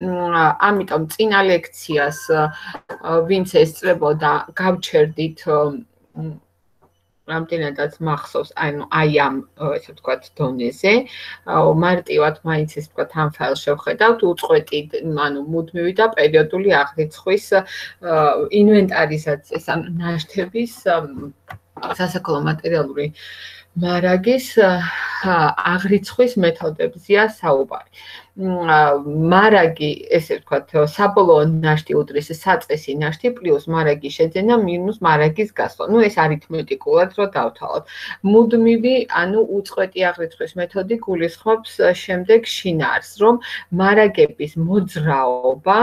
ამიტომ წინა ლექციას ვინც ესწრებოდა გავჩერდით რამდენადაც მახსოვს, ანუ აი ამ ესე ვთქვათ დონეზე, მარტივად მაინც ეს ვთქვათ ამ ფაილს შევხედავთ, უწყვეტი, ანუ მუდმივი და პერიოდული აღრიცხვის ინვენტარიზაციის, ანუ ნაშთების სასაქოლო მატერიალური მარაგის აღრიცხვის მეთოდებზია საუბარი. მარაგი, ესე ვთქვათ, საბოლოო ნაშთი უდრის საწყისი ნაშთი პლუს მარაგი შეძენა მინუს მარაგის გასვლა. ნუ ეს არითმეტიკულად რო დავთვალოთ. მუდმივი, ანუ უწყვეტი აღრიცხვის მეთოდი გულისხმობს შემდეგ შინაარს, რომ მარაგების მოძრაობა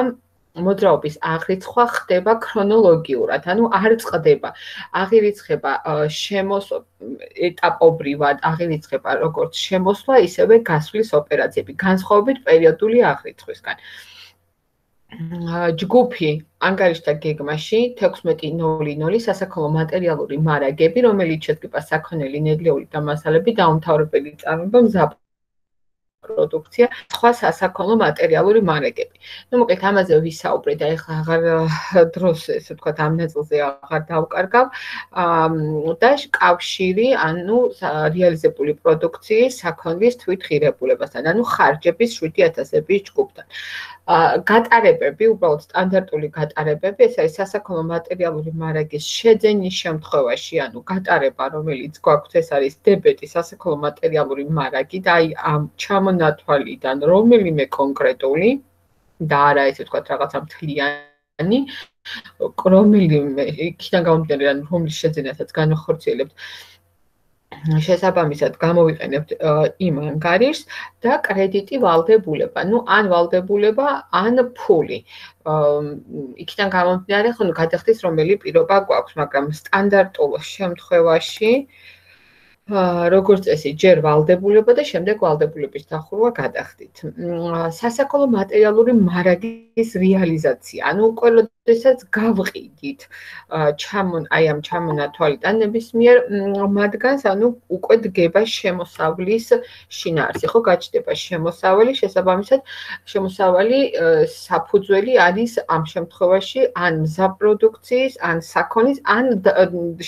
მოძრაობის აღრიცხვა ხდება ქრონოლოგიურად, ანუ არ წყდება. აღირიცხება შემოს ეტაპობრივად, აღირიცხება როგორც შემოსვლა, ისევე გასვლის ოპერაციები, განსხვავებით პერიოდული აღრიცხვისგან. ჯგუფი ანგარიშთა გეგმაში 16.00 სასაქონლო მატერიალური მარაგები, რომელიც შედგება საქონელი, ნედლეული და მასალები, დაუმთავრებელი წარმოება მზაბ პროდუქცია, სხვა სასაქონლო მატერიალური მარაგები. ну, მოკლედ ამაზე ვისაუბრე და ეხლა აღარ დროს, ესე ვთქვათ, ამ ნაწილზე აღარ დავკარგავ. აა და კავშირი, ანუ რეალიზებული პროდუქციის საქონლის თვითღირებულებასთან, ანუ ხარჯების 7000-ების ჯგუფთან. ა გატარებები, უბრალოდ სტანდარტული გატარებები, ეს არის სასაქონლო მატერიალური მარაგის შეძენის შემთხვევაში, ანუ გატარება, რომელიც გვაქვს, ეს არის დებეტი სასაქონლო მატერიალური მარაგი და აი ამ ჩამონათვალიდან რომელიმე კონკრეტული და არა ესე ვთქვათ რაღაცა მთლიანი რომელიმე იქიდან გამომდინარე, ანუ რომლის შეძენასაც განახორციელებთ შესაბამისად გამოვიყენებთ იმ ანგარიშს და კრედიტი ვალდებულება. ну, ან ვალდებულება, ან ფული. იქიდან გამომდინარე, ხო, გადახდის რომელი პირობა გვაქვს, მაგრამ სტანდარტულ შემთხვევაში როგორც წესი, ჯერ ვალდებულება და შემდეგ ვალდებულების დახურვა გადახდით. სასაკოლო მატერიალური მარაგის რეალიზაცია. ანუ ყველოდესაც გავყიდით ჩამონ აი ამ ჩამონათვალიდან ნებისმიერ მათგანს, ანუ უკვე დგება შემოსავლის შინაარსი, ხო, გაჩნდება შემოსავალი, შესაბამისად შემოსავალი საფუძველი არის ამ შემთხვევაში ან მზაპროდუქციის, ან საქონის, ან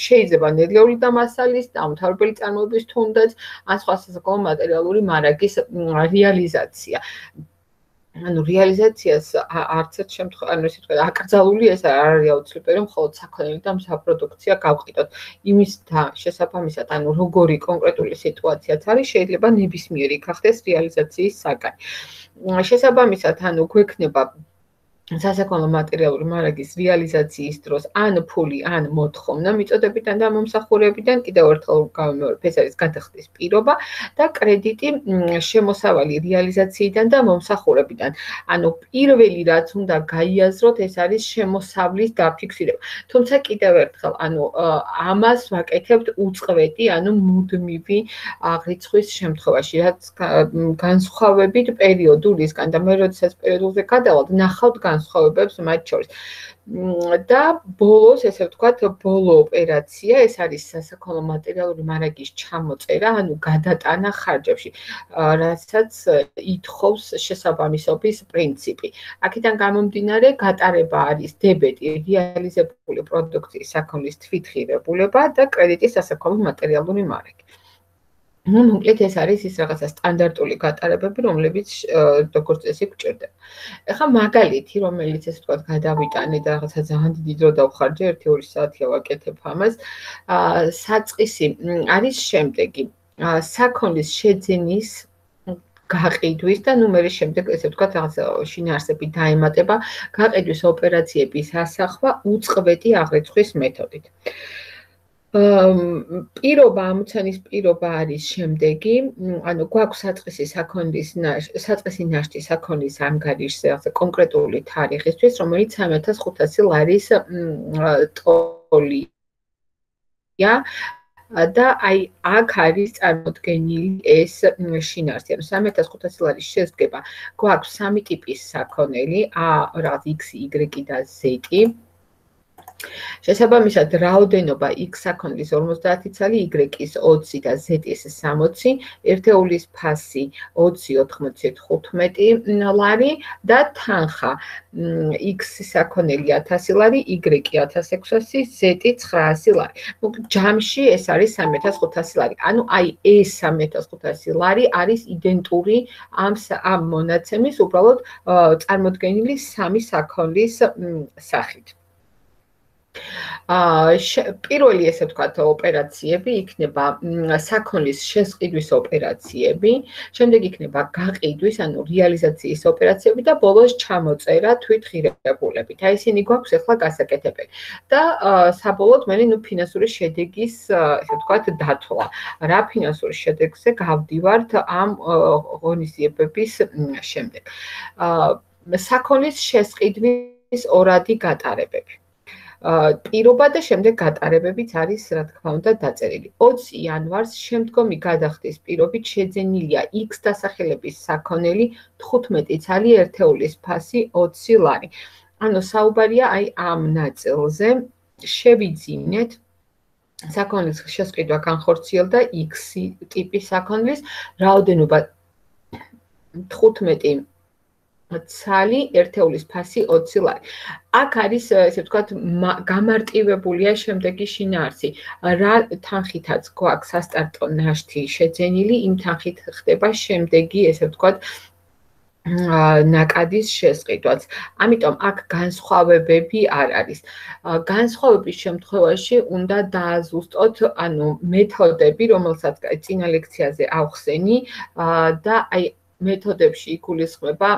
შეიძლება ნედლეული და მასალის და ამთავრებელი წარმოების თუნდაც ან სხვა სასაკოლო მატერიალური მარაგის რეალიზაცია. ანუ რეალიზაციას არც ერთ შემთხვევაში, ანუ ესე ვთქვათ, აკრძალული ეს არ არის აუცილებელი, რომ მხოლოდ საქონელი და მსაპროდუქცია გავყიდოთ. იმის და შესაბამისად, ანუ როგორი კონკრეტული სიტუაციაც არის, შეიძლება ნებისმიერი გახდეს რეალიზაციის საკანი. შესაბამისად, ანუ გვექნება სასაქონლო მატერიალური მარაგის რეალიზაციის დროს ან ფული ან მოთხოვნა მიწოდებიდან და მომსახურებიდან კიდევ ერთხელ გამომეორებ ეს არის გადახდის პირობა და კრედიტი შემოსავალი რეალიზაციიდან და მომსახურებიდან. ანუ პირველი რაც უნდა გაიაზროთ ეს არის შემოსავლის დაფიქსირება. თუმცა კიდევ ერთხელ ანუ ამას ვაკეთებთ უწყვეტი ანუ მუდმივი აღრიცხვის შემთხვევაში რაც განსხვავებით პერიოდულისგან და მე როდესაც პერიოდულზე გადავალ ნახავთ განსხვავებებს მათ შორის. და ბოლოს, ესე ვთქვათ, ბოლო ოპერაცია, ეს არის სასაქონლო მატერიალური მარაგის ჩამოწერა, ანუ გადატანა ხარჯებში, რასაც ითხოვს შესაბამისობის პრინციპი. აქედან გამომდინარე, გატარება არის დებეტი, რეალიზებული პროდუქციის საქონლის თვითღირებულება და კრედიტის სასაქონლო მატერიალური მარაგი. Ну, მოკლედ ეს არის ის რაღაცა სტანდარტული გატარებები, რომლებიც როგორც წესი გვჭირდება. ეხლა მაგალითი, რომელიც ეს თქვა გადავიტანე და რაღაცა ძალიან დიდი დრო დავხარჯე, 1-2 საათია ვაკეთებ ამას. აა საწყისი არის შემდეგი. აა საქონლის შეძენის გაყიდვის და ნუ მე შემდეგ ესე ვთქვა რაღაცა შინაარსები დაემატება გაყიდვის ოპერაციების ასახვა უწყვეტი აღრიცხვის მეთოდით. პირობა ამოცანის პირობა არის შემდეგი, ანუ გვაქვს საწყისი საქონლის საწყისი ნაშთი საქონლის ანგარიშზე, ასე კონკრეტული თარიღისთვის, რომელიც 3500 ლარის ტოლი. ja და აი აქ არის წარმოქმნილი ეს შინაარსი. ანუ 3500 ლარის შედგება. გვაქვს სამი ტიპის საქონელი, A, რა, X, Y და Z. შესაბამისად, რაოდენობა x საქონლის 50 ცალი, y-ის 20 და z-ის 60, ერთეულის ფასი 20.85 ლარი და თანხა x საქონელი 1000 ლარი, y 1600, z 900 ლარი. ну ჯამში ეს არის 3500 ლარი. ანუ აი ეს 3500 ლარი არის იდენტური ამ ამ მონაცემის უბრალოდ წარმოქმნილი სამი საქონლის სახით. აა პირველი ესე ვთქვათ ოპერაციები იქნება საქონლის შესყიდვის ოპერაციები, შემდეგ იქნება გაყიდვის, ანუ რეალიზაციის ოპერაციები და ბოლოს ჩამოწერა თვითღირებულებით. აი ისინი გვაქვს ახლა გასაკეთებელი. და საბოლოოდ მე ნუ ფინანსური შედეგის ესე ვთქვათ დათვლა. რა ფინანსური შედეგზე გავდივართ ამ ღონისძიებების შემდეგ. აა საქონლის შესყიდვის ორადი გატარებები. პირობა და შემდეგ გატარებებიც არის რა თქმა უნდა დაწერილი. 20 იანვარს შემდგომი გადახდის პირობით შეძენილია X დასახელების საქონელი 15 ცალი ერთეულის ფასი 20 ლარი. ანუ საუბარია აი ამ ნაწილზე შევიძინეთ საქონლის შესყიდვა განხორციელდა X ტიპის საქონლის რაოდენობა 15 ცალი ერთეულის ფასი 20 ლარი. აქ არის ესე ვთქვათ გამარტივებულია შემდეგი შინაარსი. რა თანხითაც გვაქვს სასტარტო ნაშთი შეძენილი, იმ თანხით ხდება შემდეგი ესე ვთქვათ ნაკადის შესყიდვაც. ამიტომ აქ განსხვავებები არ არის. განსხვავების შემთხვევაში უნდა დააზუსტოთ, ანუ მეთოდები, რომელსაც წინა ლექციაზე ავხსენი და აი მეთოდებში იგულისხმება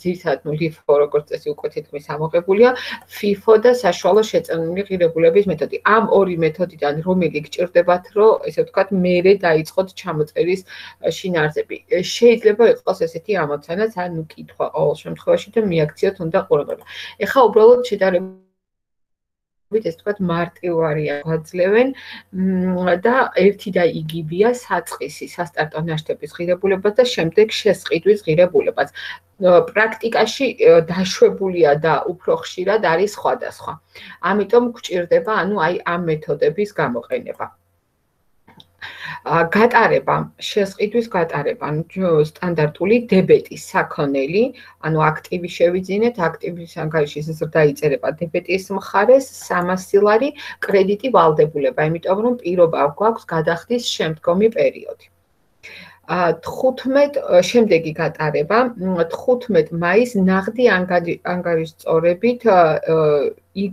ძირითადად ნუ LIFO როგორც წესი უკვე თითქმის ამოღებულია FIFO და საშუალო შეწამული ღირებულების მეთოდი. ამ ორი მეთოდიდან რომელი გჭირდებათ, რომ ესე ვთქვათ, მეરે დაიწყოთ ჩამოწერის შინაარსები. შეიძლება იყოს ესეთი ამოცანაც, ანუ კითხვა ყოველ შემთხვევაში და მიაქციოთ უნდა ყურადღება. ეხლა უბრალოდ შედარება ეს თქვათ მარტივარია გვაძლევენ და ერთი და იგივეა საწყისი სასტარტო ნაშთების ღირებულება და შემდეგ შესყიდვის ღირებულებაც. პრაქტიკაში დაშვებულია და უფრო ხშირად არის სხვადასხვა. ამიტომ გვჭირდება ანუ აი ამ მეთოდების გამოყენება. გატარება, შესყიდვის გატარება, სტანდარტული დებეტის საქონელი, ანუ აქტივი შევიძინეთ, აქტივის ანგარიში ზრდა იწერება დებეტის მხარეს 300 ლარი, კრედიტი ვალდებულება, იმიტომ რომ პირობა გვაქვს გადახდის შემდგომი პერიოდი. ა 15 შემდეგი გატარება 15 მაის ნაღდი ანგარის წორებით Y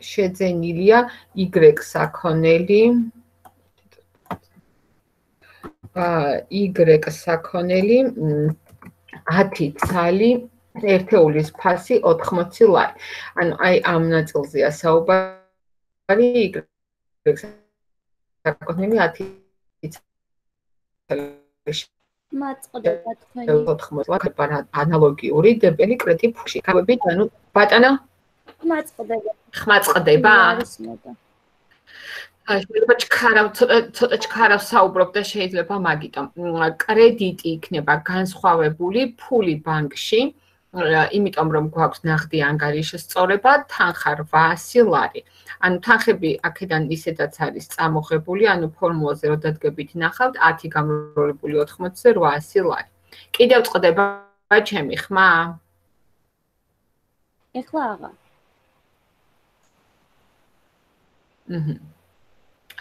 შეძენილია Y საქონელი Y საქონელი 10 ცალი ერთეულის ფასი 80 ლარი. ანუ აი ამ ნაწილზეა საუბარი Y საქონელი 10 მაწყდება თქვენი 80 ლარი ანალოგიური დებელი კრედიტ ფუში. გავებით ანუ ბატონო მაწყდება. ხმაწყდება? შეიძლება ჩქარავ ცოტა ჩქარავ საუბრობ და შეიძლება მაგიტომ. კრედიტი იქნება განსხვავებული ფული ბანკში. იმიტომ რომ გვაქვს ნახდი ანგარიშის სწორება თანხა 800 ლარი. ანუ თანხები აქედან ისედაც არის წამოღებული ანუ ფორმულაზე რო დადგებით ნახავთ 10 გამრავლებული 80-ზე 800 ლარი. კიდევ წდება ჩემი ხმა. ეხლა აღარ. აჰა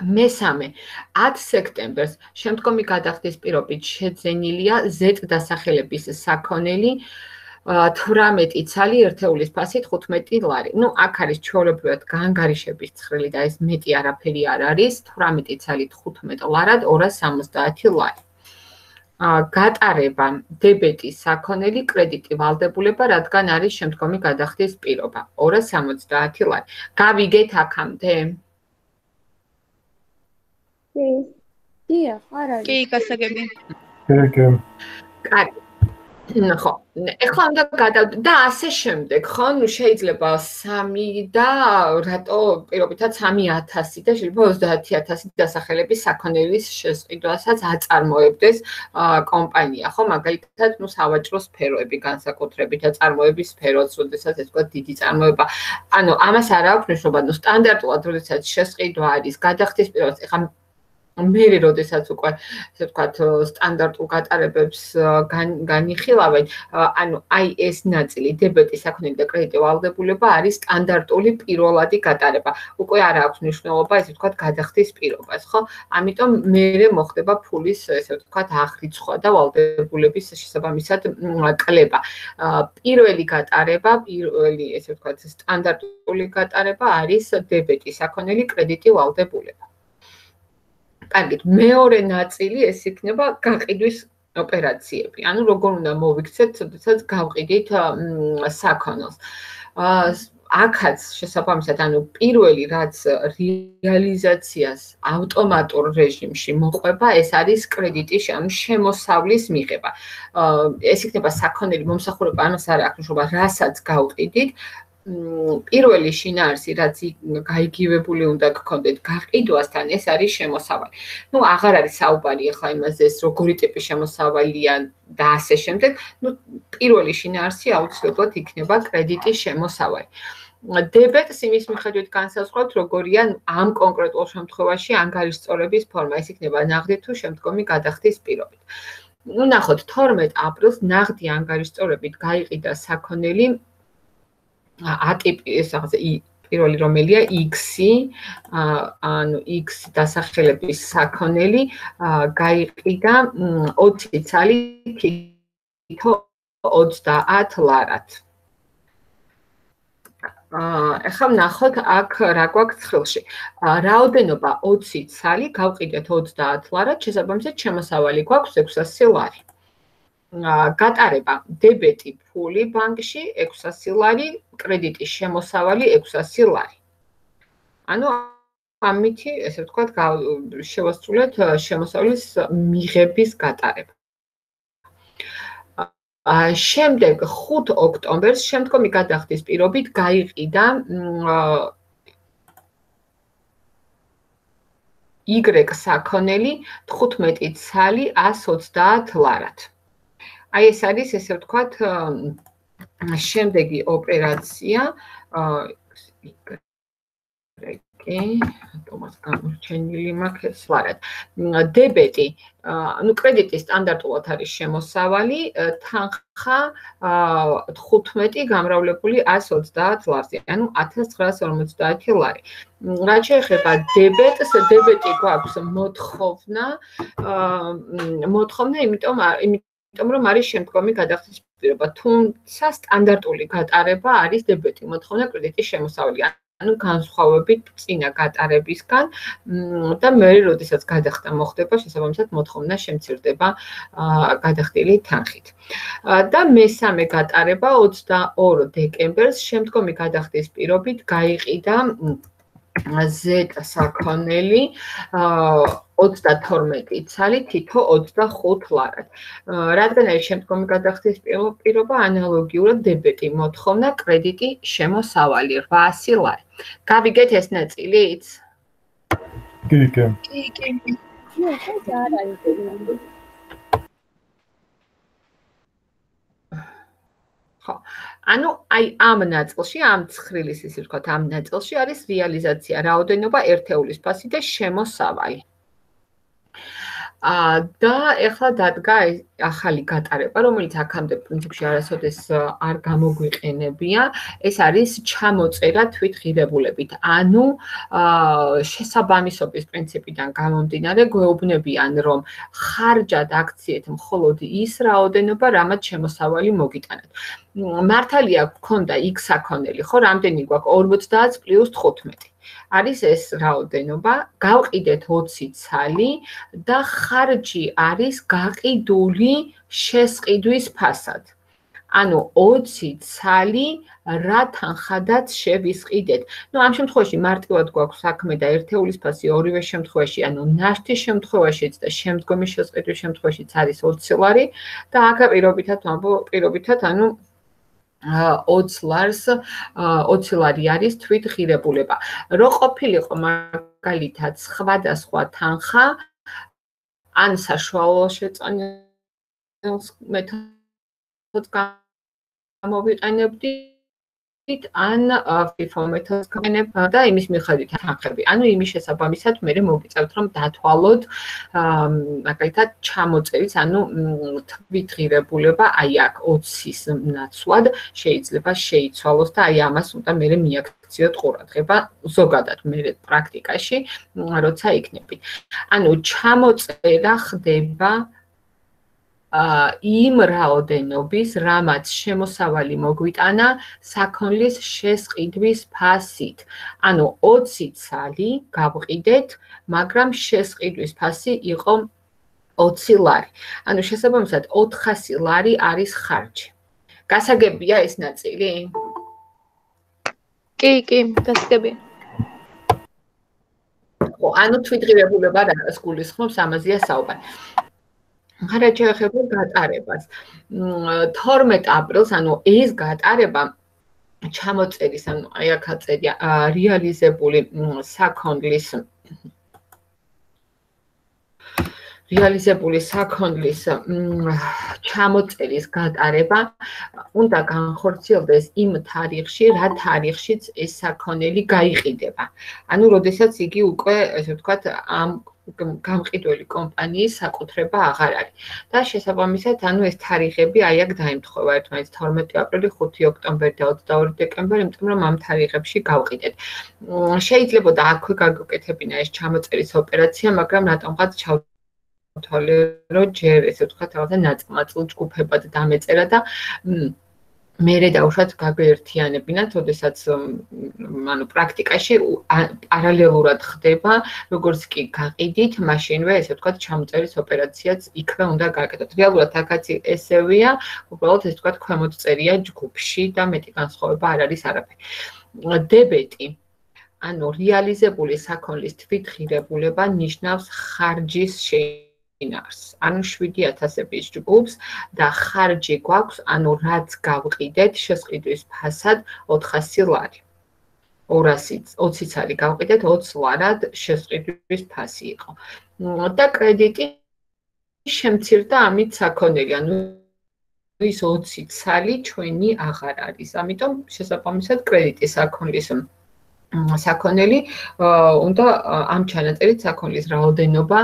მესამე 10 სექტემბერს შემდგომი გადახდის პირობით შეძენილია Z დასახელების საქონელი 18 ცალი ერთეულის ფასით 15 ლარი. ნუ აქ არის ჩვეულებრივად განგარიშების ცხრილი და ეს მეტი არაფერი არ არის. 18 ცალი 15 ლარად 270 ლარი. ა გატარება დებეტის საქონელი კრედიტი ვალდებულება, რადგან არის შემდგომი გადახდის პირობა 270 ლარი. გავიგეთ აქამდე? კი. დიახ, არ არის. კი, გასაგები. კი, კი. კარი. ხო, ეხლა უნდა გადავ და ასე შემდეგ, ხო? ნუ შეიძლება 3 და რატო პირობითად 3000 და შეიძლება 30000 დასახელების საქონელის შესყიდვასაც აწარმოებდეს კომპანია, ხო? მაგალითად, ნუ სავაჭრო სფეროები განსაკუთრებით და წარმოების სფეროც, როდესაც ეს თქვა დიდი წარმოება. ანუ ამას არ აქვს მნიშვნელობა, ნუ სტანდარტულად როდესაც შესყიდვა არის გადახდის პირობას, ეხლა მე როდესაც უკვე ესე ვთქვათ სტანდარტულ გატარებებს განიხილავენ, ანუ აი ეს ნაწილი დებეტის საქონელი და კრედიტი ვალდებულება არის სტანდარტული პირველადი გატარება. უკვე არ აქვს მნიშვნელობა ესე ვთქვათ გადახდის პირობას, ხო? ამიტომ მე მოხდება ფულის ესე ვთქვათ აღრიცხვა და ვალდებულების შესაბამისად კლება. პირველი გატარება, პირველი ესე ვთქვათ სტანდარტული გატარება არის დებეტის საქონელი კრედიტი ვალდებულება. კარგით, მეორე ნაწილი ეს იქნება გაყიდვის ოპერაციები. ანუ როგორ უნდა მოვიქცეთ, თორემ გავყიდით საქონელს. აა აქაც შესაბამისად, ანუ პირველი რაც რეალიზაციას ავტომატურ რეჟიმში მოყვება, ეს არის კრედიტის ანუ შემოსავლის მიღება. ეს იქნება საქონელი მომსახურება, ამას არ აქვს მნიშვნელობა, რასაც გავყიდით, პირველი შინაარსი რაც გაიგივებული უნდა გქონდეთ გაყიდვასთან ეს არის შემოსავალი. ნუ აღარ არის საუბარი ახლა იმაზე ეს როგორი ტიპის შემოსავალია და ასე შემდეგ. ნუ პირველი შინაარსი აუცილებლად იქნება კრედიტის შემოსავალი. დებეტს იმის მიხედვით განსაზღვრავთ როგორია ამ კონკრეტულ შემთხვევაში ანგარიშწორების ფორმა ეს იქნება ნაღდი თუ შემდგომი გადახდის პირობით. ნუ ნახოთ 12 აპრილს ნაღდი ანგარიშწორებით გაიყიდა საქონელი ატიპი ეს რაღაცა პირველი რომელია X-ი ანუ X დასახელების საქონელი გაიყიდა 20 ცალი თითო 30 ლარად. აა ახლა ნახოთ აქ რა გვაქვს ცხილში. რაოდენობა 20 ცალი გავყიდეთ 30 ლარად, შესაბამისად შემოსავალი გვაქვს 600 ლარი. გატარება დებეტი ფული ბანკში 600 ლარი, კრედიტის შემოსავალი 600 ლარი. ანუ ამითი, ესე ვთქვათ, შევასრულეთ შემოსავლის მიღების გატარება. ა შემდეგ 5 ოქტომბერს შემდგომი გადახდის პირობით გაიყიდა Y საქონელი 15 ცალი 130 ლარად. აი ეს არის ესე ვთქვათ შემდეგი ოპერაცია კი თომას გამორჩენილი მაქვს ლარად დებეტი ანუ კრედიტი სტანდარტულად არის შემოსავალი თანხა 15 გამრავლებული 130 ლარზე ანუ 1950 ლარი. რაც შეეხება დებეტს დებეტი გვაქვს მოთხოვნა მოთხოვნა იმიტომ იმიტომ იმიტომ რომ არის შემდგომი გადახდის პირობა. თუმცა სტანდარტული გატარება არის დებეტი, მოთხოვნა კრედიტის შემოსავალი. ანუ განსხვავებით წინა გატარებისგან და მე როდესაც გადახდა მოხდება, შესაბამისად მოთხოვნა შემცირდება გადახდილი თანხით. და მესამე გატარება 22 დეკემბერს შემდგომი გადახდის პირობით გაიყიდა ზეტ საქონელი 32 ცალი თითო 25 ლარად. რადგან არის შემდგომი გადახდის პირობა ანალოგიურად დებეტი მოთხოვნა კრედიტი შემოსავალი 800 ლარი. გავიგეთ ეს ნაწილიც? კი, კი. კი, კი. ნუ, ეს არ არის. ხო. ანუ აი ამ ნაწილში, ამ ცხრილის ისე ვთქვათ, ამ ნაწილში არის რეალიზაცია, რაოდენობა ერთეულის ფასი და შემოსავალი. და ეხლა დადგა ახალი გატარება, რომელიც აქამდე პრინციპში არასოდეს არ გამოგვიყენებია, ეს არის ჩამოწერა თვით ღირებულებით. ანუ შესაბამისობის პრინციპიდან გამომდინარე, გვეუბნებიან, რომ ხარჯად აქციეთ მხოლოდ ის რაოდენობა, რამაც შემოსავალი მოგიტანეთ. მართალია გქონდა X აქონელი, ხო, რამდენი გვაქვს 50 15. არის ეს რაოდენობა, გავყიდეთ 20 ცალი და ხარჯი არის გაყიდული შესყიდვის ფასად. ანუ 20 ცალი რა თანხადაც შევისყიდეთ. ნუ ამ შემთხვევაში მარტივად გვაქვს საქმე და ერთეულის ფასი ორივე შემთხვევაში, ანუ ნაშთის შემთხვევაშიც და შემდგომი შესყიდვის შემთხვევაშიც არის 20 ლარი და აქ პირობითად ვამბო, პირობითად, ანუ 20 ლარს 20 ლარი არის თვით ღირებულება. რო ყოფილიყო მაგალითად სხვადასხვა თანხა ან საშუალო შეწონილს მეთოდს გამოვიყენებდი ან FIFO მეთოდს გავენებ და იმის მიხედვით თანხები. ანუ იმის შესაბამისად მე მოგიწევთ რომ დათვალოთ მაგალითად ჩამოწერის, ანუ თვითღირებულება აი აქ 20-ის ნაცვლად შეიძლება შეიცვალოს და აი ამას უნდა მე მიაქციოთ ყურადღება ზოგადად მე პრაქტიკაში, როცა იქნები. ანუ ჩამოწერა ხდება იმ რაოდენობის, რამაც შემოსავალი მოგვიტანა საქონლის შესყიდვის ფასით. ანუ 20 ცალი გავყიდეთ, მაგრამ შესყიდვის ფასი იყო 20 ლარი. ანუ შესაბამისად 400 ლარი არის ხარჯი. გასაგებია ეს ნაწილი? კი, კი, გასაგებია. ხო, ანუ თვითღირებულება რა გულისხმობს ამაზეა საუბარი. ხარა შეეხება გატარებას. 12 აპრილს, ანუ ეს გატარება ჩამოწერის, ანუ აი აქ აწერია რეალიზებული საქონლის რეალიზებული საქონლის ჩამოწერის გატარება უნდა განხორციელდეს იმ თარიღში, რა თარიღშიც ეს საქონელი გაიყიდება. ანუ, როდესაც იგი უკვე, ესე ვთქვათ, ამ გამყიდველი კომპანიის საკუთრება აღარ არის. და შესაბამისად, ანუ ეს თარიღები აი აქ დაემთხვევა ერთმანეთს 12 აპრილი, 5 ოქტომბერი და 22 დეკემბერი, იმიტომ რომ ამ თარიღებში გავყიდეთ. შეიძლება და აქვე გაგუკეთებინა ეს ჩამოწერის ოპერაცია, მაგრამ რატომღაც ჩავ თვალე რომ ჯერ ესე ვთქვათ რაღაცა ნაწილ-ნაწილ ჯგუფებად დამეწერა და მერე დავუშვათ გაგვერთიანებინათ, ოდესაც ანუ პრაქტიკაში პარალელურად ხდება, როგორც კი გაყიდით, მაშინვე ესე ვთქვათ ჩამოწერის ოპერაციაც იქვე უნდა გააკეთოთ. რეალურად აქაც ესევია, უბრალოდ ესე ვთქვათ ქვემოთ წერია ჯგუფში და მეტი განსხვავება არ არის არაფერი. დებეტი ანუ რეალიზებული საქონლის თვითღირებულება ნიშნავს ხარჯის შეიძლება ინარს. ანუ 7000-ების ჯგუფს და ხარჯი გვაქვს, ანუ რაც გავყიდეთ შესყიდვის ფასად 400 ლარი. 200-იც 20 ცალი გავყიდეთ 20 ლარად შესყიდვის ფასი იყო. და კრედიტი შემცირდა ამით საქონელი, ანუ ის 20 ცალი ჩვენი აღარ არის. ამიტომ შესაბამისად კრედიტის საქონლის საქონელი უნდა ამ ჩანაწერით საქონლის რაოდენობა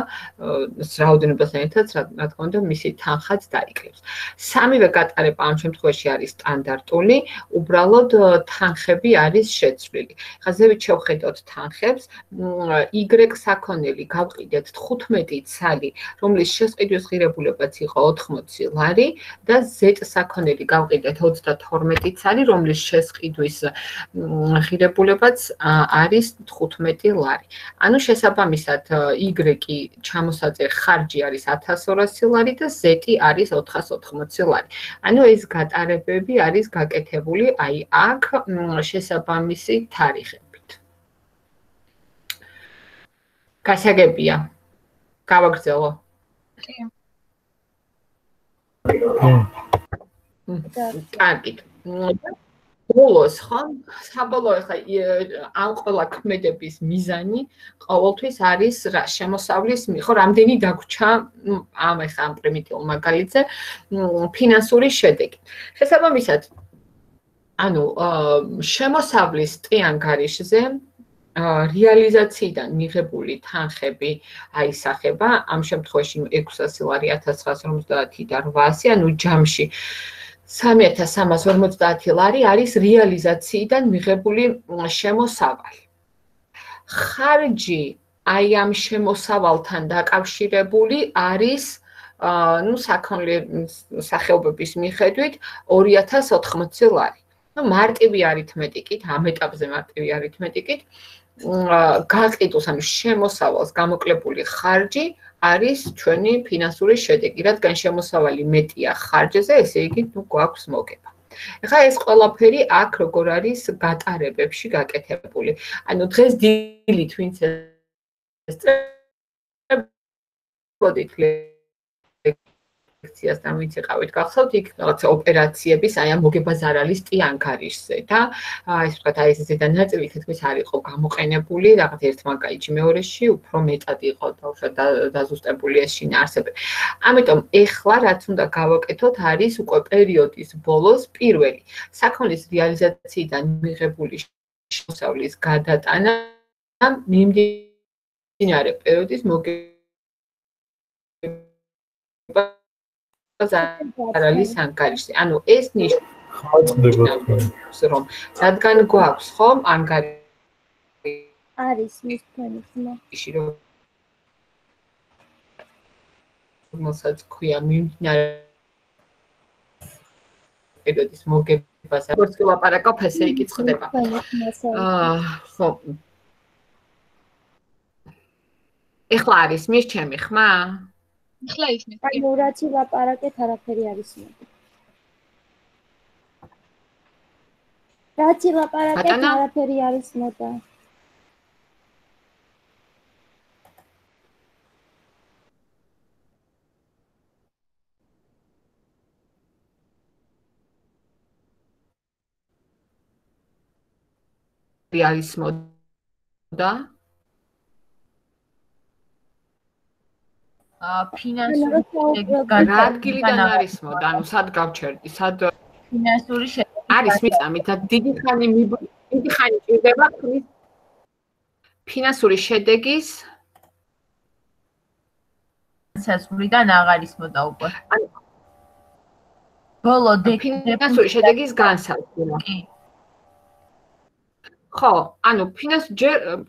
რაოდენობასთან ერთად რა თქმა უნდა მისი თანხაც დაიკლებს. სამივე გატარება ამ შემთხვევაში არის სტანდარტული, უბრალოდ თანხები არის შეცვლილი. ხა ზევით შევხედოთ თანხებს. Y საქონელი გავყიდეთ 15 ცალი, რომლის შესყიდვის ღირებულებაც იყო 80 ლარი და Z საქონელი გავყიდეთ 32 ცალი, რომლის შესყიდვის ღირებულებაც არის 15 ლარი. ანუ შესაბამისად Y ჩამოსაწერ ხარჯი არის 1200 ლარი და Z არის 480 ლარი. ანუ ეს გატარებები არის გაკეთებული აი აქ შესაბამისი თარიღებით. გასაგებია. გავაგრძელო. კი. კარგი. ბოლოს ხო საბოლოო ხა ამ ყველა ქმედების მიზანი ყოველთვის არის რა შემოსავლის ხო რამდენი დაგვრჩა ამ ეხა ამ პრიმიტიულ მაგალითზე ფინანსური შედეგი. შესაბამისად ანუ შემოსავლის ტიანგარიშზე რეალიზაციიდან მიღებული თანხები აისახება ამ შემთხვევაში 600 ლარი 1950 და 800 ანუ ჯამში 3350 ლარი არის რეალიზაციიდან მიღებული შემოსავალი. ხარჯი აი ამ შემოსავალთან დაკავშირებული არის ну საქონლე სახეობების მიხედვით 2080 ლარი. ну მარტივი არითმეტიკით, ამ ეტაპზე მარტივი არითმეტიკით გაყიდოს ანუ შემოსავალს გამოკლებული ხარჯი არის ჩვენი ფინანსური შედეგი, რადგან შემოსავალი მეტია ხარჯზე, ესე იგი ნუ გვაქვს მოგება. ეხლა ეს ყველაფერი აქ როგორ არის გატარებებში გაკეთებული. ანუ დღეს დილით ვინც ეს წებოდით ლექციას და ვინც იყავით გახსოვთ იქ რაღაცა ოპერაციების აი ამ მოგება ზარალის ტიანქარიშზე და ეს ვთქვათ აი ეს ზედა ნაწილი თითქმის არ იყო გამოყენებული რაღაც ერთ მაგაიჩი მეორეში უფრო მეტად იყო და უშად დაზუსტებული ეს შინაარსები. ამიტომ ეხლა რაც უნდა გავაკეთოთ არის უკვე პერიოდის ბოლოს პირველი საქონლის რეალიზაციიდან მიღებული შესავლის გადატანა მიმდინარე პერიოდის მოგება არის ანგარიში. ანუ ეს ნიშნავს ხმაწყდება რომ რადგან გვაქვს ხომ ანგარიში არის მის თქვენი ხმა. რომ მოსაც ქვია მიმდინარე პერიოდის მოგებას როგორც კი ლაპარაკობ ესე იგი წდება. აა ხო ეხლა არის მის ჩემი ხმა? ახლა ისმის. ანუ რაც ილაპარაკეთ, არაფერი არის მოდი. რაც ილაპარაკეთ, არაფერი არის მოდა. არის მოდა. ფინანსური ადგილიდან არის მოდ, ანუ სად გავჩერდი, სად ფინანსური არის მიწამით და დიდი ხანი დიდი ხანი ჭირდება ხმის ფინანსური შედეგის სასურიდან აღარ ისმოდა უკვე. ბოლო ფინანსური შედეგის განსაზღვრა. კი. ხო, ანუ ფინანს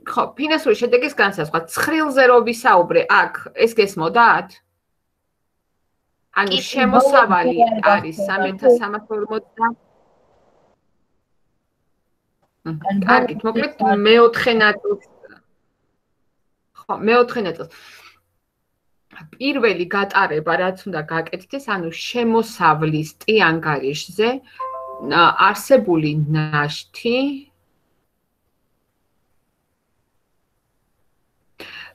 ხო, ფინანსური შედეგის განსაზღვრა. ცხრილზე რო ვისაუბრე, აქ ეს გესმოდათ? ანუ შემოსავალი არის 3340 კარგი, მოკლედ მეოთხე ნაწილს ხო, მეოთხე ნაწილს. პირველი გატარება რაც უნდა გაკეთდეს, ანუ შემოსავლის ტიანგარიშზე არსებული ნაშთი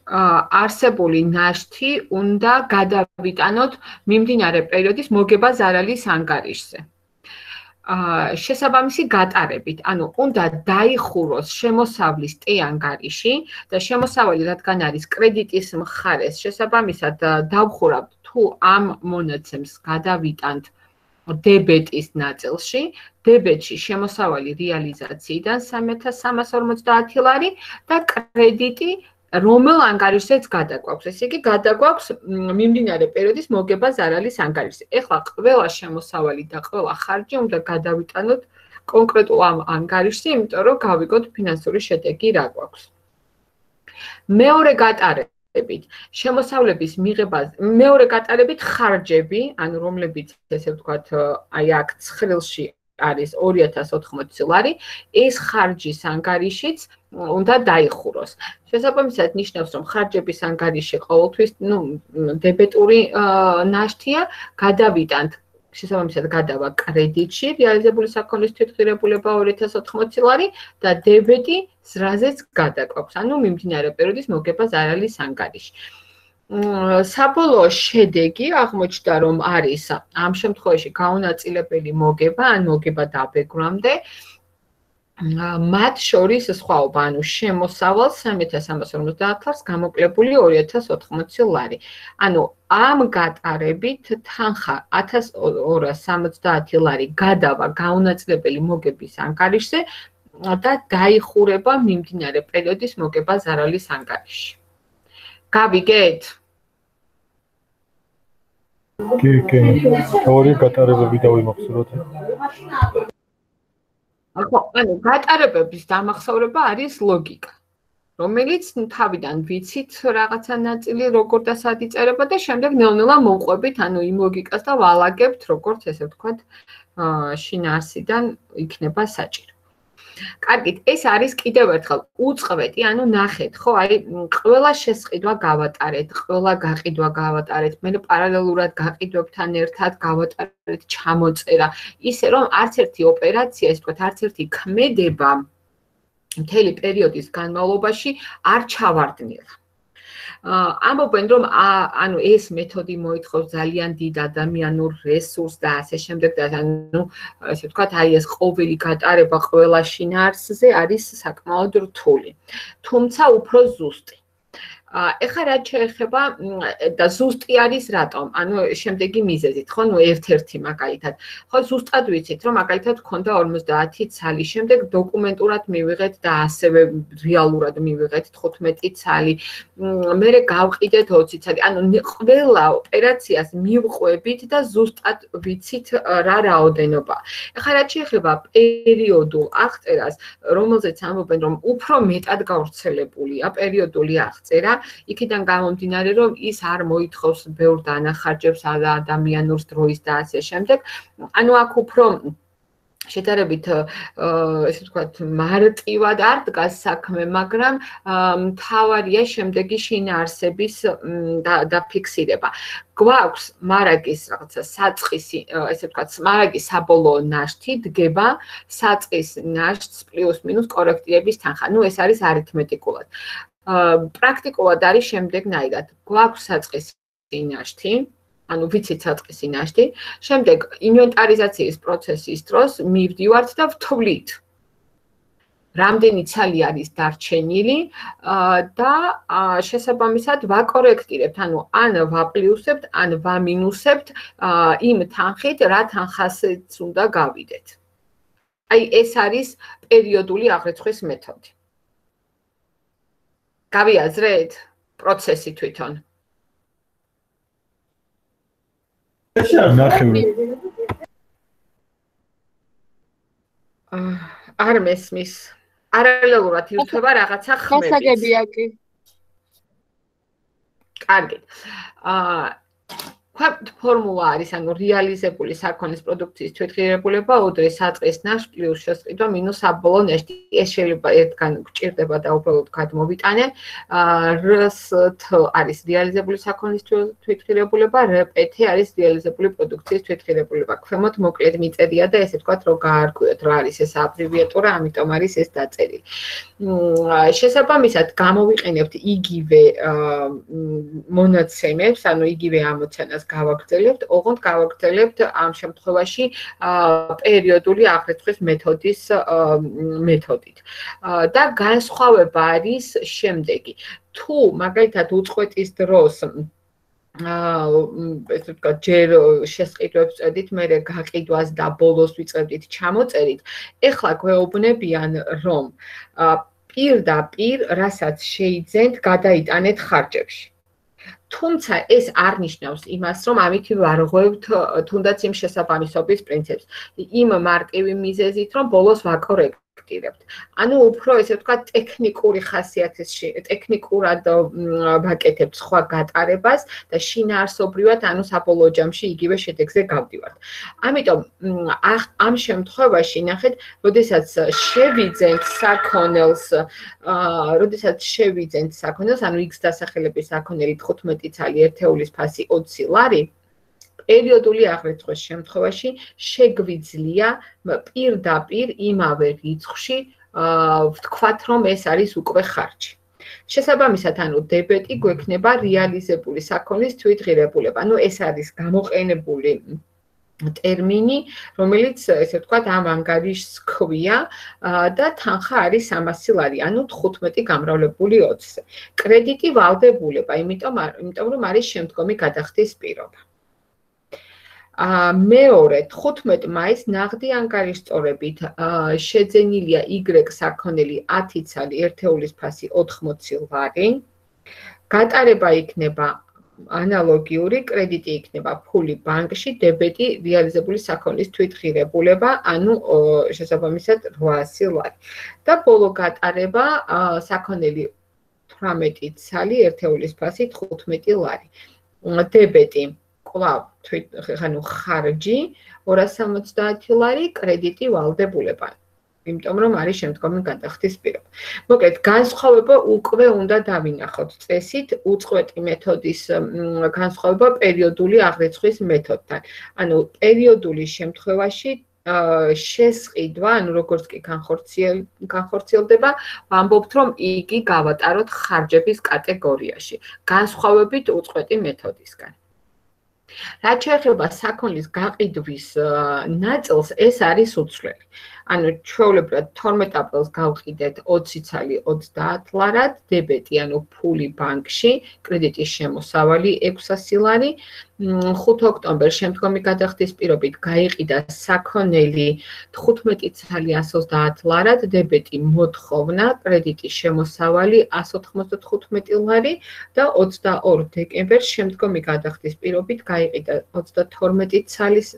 არსებული ნაშთი უნდა გადავიტანოთ მიმდინარე პერიოდის მოგება ზარალის ანგარიშზე. აა შესაბამისი გატარებით, ანუ უნდა დაიხუროს შემოსავლის ტეანგარიში და შემოსავალი რადგან არის კრედიტის მხარეს, შესაბამისად დავხურავთ თუ ამ მონაცემს გადავიტანთ დებეტის ნაწილში, დებეტში შემოსავალი რეალიზაციიდან 3350 ლარი და კრედიტი რომელ ანგარიშზეც გადაგვაქვს. ესე იგი, გადაგვაქვს მიმდინარე პერიოდის მოგება ზარალის ანგარიშზე. ეხლა ყველა შემოსავალი და ყველა ხარჯი უნდა გადავიტანოთ კონკრეტულ ამ ანგარიშზე, იმიტომ რომ გავიგოთ ფინანსური შედეგი რა გვაქვს. მეორე გატარებით, შემოსავლების მიღებას, მეორე გატარებით ხარჯები, ანუ რომლებიც ესე ვთქვათ, აი აქ ცხრილში არის 2080 ლარი, ეს ხარჯის ანგარიშიც უნდა დაიხუროს. შესაბამისად ნიშნავს, რომ ხარჯების ანგარიში ყოველთვის, ну, დებეტური ნაშთია, გადავიტანთ შესაბამისად გადავა კრედიტში, რეალიზებული საქონლის თვითღირებულება 2080 ლარი და დებეტი ზრაზეც გადაკვაქვს. ანუ მიმდინარე პერიოდის მოგება ზარალის ანგარიში. საბოლოო შედეგი აღმოჩნდა რომ არის ამ შემთხვევაში გაუნაწილებელი მოგება ან მოგება დაბეგვამდე მათ შორის სხვაობა ანუ შემოსავალ 3350 ლარს გამოკლებული 2080 ლარი. ანუ ამ გატარებით თანხა 1270 ლარი გადავა გაუნაწილებელი მოგების ანგარიშზე და დაიხურება მიმდინარე პერიოდის მოგება ზარალის ანგარიში გავიგეთ? კი, კი. ორი გატარებები დავიმახსოვროთ. ახლა, ანუ გატარებების დამახსოვრება არის ლოგიკა. რომელიც თავიდან ვიცით რაღაცა ნაწილი როგორ და სად იწერება და შემდეგ ნელ-ნელა მოვყვებით ანუ იმ ლოგიკას და ვალაგებთ როგორც ესე ვთქვათ შინაარსიდან იქნება საჭირო. კარგით, ეს არის კიდევ ერთხელ უწყვეტი, ანუ ნახეთ, ხო, აი ყველა შესყიდვა გავატარეთ, ყველა გაყიდვა გავატარეთ, მე პარალელურად გაყიდვებთან ერთად გავატარეთ ჩამოწერა, ისე რომ არც ერთი ოპერაცია, ეს ვთქვათ, არც ერთი ქმედება მთელი პერიოდის განმავლობაში არ ჩავარდნილა. ამობენ რომ ანუ ეს მეთოდი მოითხოვს ძალიან დიდ ადამიანურ რესურსს და ასე შემდეგ და ანუ ესე ვთქვათ აი ეს ყოველი გატარება ყველა შინაარსზე არის საკმაოდ რთული. თუმცა უფრო ზუსტი. ეხლა რა შეეხება და ზუსტი არის რატომ? ანუ შემდეგი მიზეზით, ხო? ნუ ერთ-ერთი მაგალითად. ხო, ზუსტად ვიცით, რომ მაგალითად ქონდა 50 ცალი, შემდეგ დოკუმენტურად მივიღეთ და ასევე რეალურად მივიღეთ 15 ცალი. მერე გავყიდეთ 20 ცალი. ანუ ყველა ოპერაციას მივყვებით და ზუსტად ვიცით რა რაოდენობა. ეხლა რა შეეხება პერიოდულ აღწერას, რომელზეც ამბობენ, რომ უფრო მეტად გავრცელებულია პერიოდული აღწერა, იქიდან გამომდინარე, რომ ის არ მოითხოვს ბევრ დანახარჯებს ადამიანურ დროის და ასე შემდეგ. ანუ აქ უფრო შედარებით ესე ვთქვათ მარტივად არ დგას საქმე, მაგრამ მთავარია შემდეგი შინაარსების დაფიქსირება. გვაქვს მარაგის რაღაცა საწყისი, ესე ვთქვათ, მარაგის საბოლოო ნაშთი დგება საწყის ნაშთს პლუს მინუს კორექტირების თანხა. ნუ ეს არის არითმეტიკულად. პრაქტიკულად არის შემდეგნაირად. გვაქვს საწყისი ნაშთი, ანუ ვიცით საწყისი ნაშთი, შემდეგ ინვენტარიზაციის პროცესის დროს მივდივართ და ვთვლით. რამდენი ცალი არის დარჩენილი და შესაბამისად ვაკორექტირებთ, ანუ ან ვაპლუსებთ, ან ვამინუსებთ იმ თანხით, რა თანხასაც უნდა გავიდეთ. აი ეს არის პერიოდული აღრიცხვის მეთოდი. გავიაზრეთ პროცესი თვითონ. ნახევრი. არ მესმის. არალელურად ირთვება რაღაცა ხმები. გასაგებია კი. კარგი. აა ქვემოთ ფორმულა არის, ანუ რეალიზებული საქონლის პროდუქციის თვითღირებულება უდრის საწყის ნაშ პლუს შესყიდვა მინუს საბოლოო ნაშთი. ეს შეიძლება ერთგან გჭირდება და უბრალოდ გადმოვიტანე. რსთ არის რეალიზებული საქონლის თვითღირებულება, რპთ არის რეალიზებული პროდუქციის თვითღირებულება. ქვემოთ მოკლედ მიწერია და ესე ვთქვათ, რომ გაარკვიოთ რა არის ეს აბრივიატურა, ამიტომ არის ეს დაწერილი. შესაბამისად გამოვიყენებთ იგივე მონაცემებს, ანუ იგივე ამოცანას გავაგრძელებთ, ოღონდ გავაგრძელებთ ამ შემთხვევაში პერიოდული აღრიცხვის მეთოდის მეთოდით. და განსხვავება არის შემდეგი. თუ მაგალითად უწყვეტის დროს აა ესე ვთქვა, ჯერ შესყიდვებს წედით, მე გაყიდვას და ბოლოს ვიწყებდით ჩამოწერით. ეხლა გვეუბნებიან, რომ პირდაპირ, რასაც შეიძენთ, გადაიტანეთ ხარჯებში. თუმცა ეს არ ნიშნავს იმას, რომ ამით ვარღვევთ თუნდაც იმ შესაბამისობის პრინციპს. იმ მარტივი მიზეზით, რომ ბოლოს ვაკორექტ აქტირებთ. ანუ უფრო ესე ვთქვა ტექნიკური ხასიათის ტექნიკურად ვაკეთებთ სხვა გატარებას და შინაარსობრივად ანუ საბოლოო ჯამში იგივე შედეგზე გავდივართ. ამიტომ ამ შემთხვევაში ნახეთ, როდესაც შევიძენთ საქონელს, აა, როდესაც შევიძენთ საქონელს, ანუ X დასახელების საქონელი 15 ცალი ერთეულის ფასი 20 ლარი, პერიოდული აღრიცხვის შემთხვევაში შეგვიძლია პირდაპირ იმავე რიცხვში ვთქვათ, რომ ეს არის უკვე ხარჯი. შესაბამისად, ანუ დებეტი გვექნება რეალიზებული საქონლის თვითღირებულება. ანუ ეს არის გამოყენებული ტერმინი, რომელიც ესე ვთქვათ ამ ანგარიშს ქვია და თანხა არის 300 ლარი, ანუ 15 გამრავლებული 20-ზე. კრედიტი ვალდებულება, იმიტომ იმიტომ რომ არის შემდგომი გადახდის პირობა. მეორე 15 მაისს ნაღდი ანგარიშწორებით შეძენილია Y საქონელი 10 ცალი ერთეულის ფასი 80 ლარი. გატარება იქნება ანალოგიური კრედიტი იქნება ფული ბანკში, დებეტი რეალიზებული საქონლის თვითღირებულება, ანუ შესაბამისად 800 ლარი. და ბოლო გატარება საქონელი 18 ცალი ერთეულის ფასი 15 ლარი. დებეტი კვლავ თვით ანუ ხარჯი 270 ლარი კრედიტი ვალდებულება. იმიტომ რომ არის შემდგომი გადახდის პირობა. მოკლედ, განსხვავება უკვე უნდა დავინახოთ წესით უწყვეტი მეთოდის განსხვავება პერიოდული აღრიცხვის მეთოდთან. ანუ პერიოდული შემთხვევაში შესყიდვა, ანუ როგორც კი განხორციელ განხორციელდება, ვამბობთ, რომ იგი გავატაროთ ხარჯების კატეგორიაში, განსხვავებით უწყვეტი მეთოდისგან. რაც შეეხება საქონლის გაყიდვის ნაწილს, ეს არის უცვლელი. ანუ ჩვეულებრივად 12 აპრილს გავყიდეთ 20 ცალი 30 ლარად დებეტი, ანუ ფული ბანკში, კრედიტის შემოსავალი 600 ლარი. 5 ოქტომბერს შემდგომი გადახდის პირობით გაიყიდა საქონელი 15 ცალი 130 ლარად, დებეტი მოთხოვნა, კრედიტის შემოსავალი 195 ლარი და 22 დეკემბერს შემდგომი გადახდის პირობით გაიყიდა 32 ცალის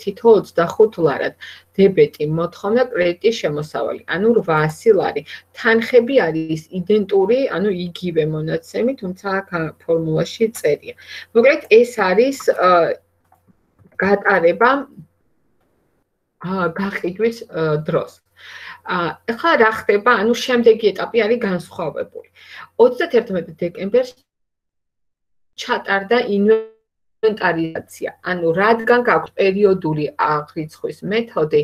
თითო 25 ლარად. დებეტი მოთხოვნა კრედიტის შემოსავალი, ანუ 800 ლარი. თანხები არის იდენტური, ანუ იგივე მონაცემი, თუმცა აქ ფორმულაში წერია. მოკლედ ეს არის გატარება გაყიდვის დროს. ახლა რა ხდება? ანუ შემდეგი ეტაპი არის განსხვავებული. 31 დეკემბერს ჩატარდა ინვესტიცია ინვენტარიზაცია. ანუ რადგან გაქვს პერიოდული აღრიცხვის მეთოდი,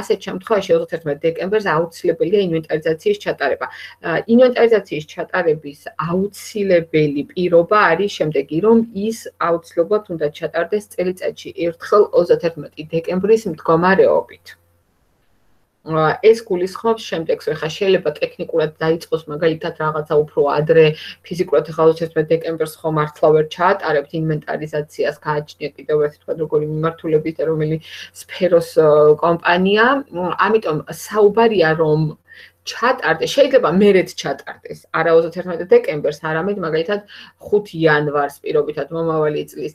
ასეთ შემთხვევაში 31 დეკემბერს აუცილებელია ინვენტარიზაციის ჩატარება. ინვენტარიზაციის ჩატარების აუცილებელი პირობა არის შემდეგი, რომ ის აუცილებლად უნდა ჩატარდეს წელიწადში ერთხელ 31 დეკემბრის მდგომარეობით. ეს გულისხმობს შემდეგს, ხა შეიძლება ტექნიკურად დაიწყოს მაგალითად რაღაცა უფრო ადრე ფიზიკურად ხა 31 დეკემბერს ხომ მართლა ვერ ჩაატარებთ ინვენტარიზაციას, გააჩნია კიდევ ერთი თქვა როგორი მიმართულებით და რომელი სფეროს კომპანია, ამიტომ საუბარია რომ ჩატარდეს, შეიძლება მერეც ჩატარდეს, არა 31 დეკემბერს, არამედ მაგალითად 5 იანვარს პირობითად მომავალი წლის,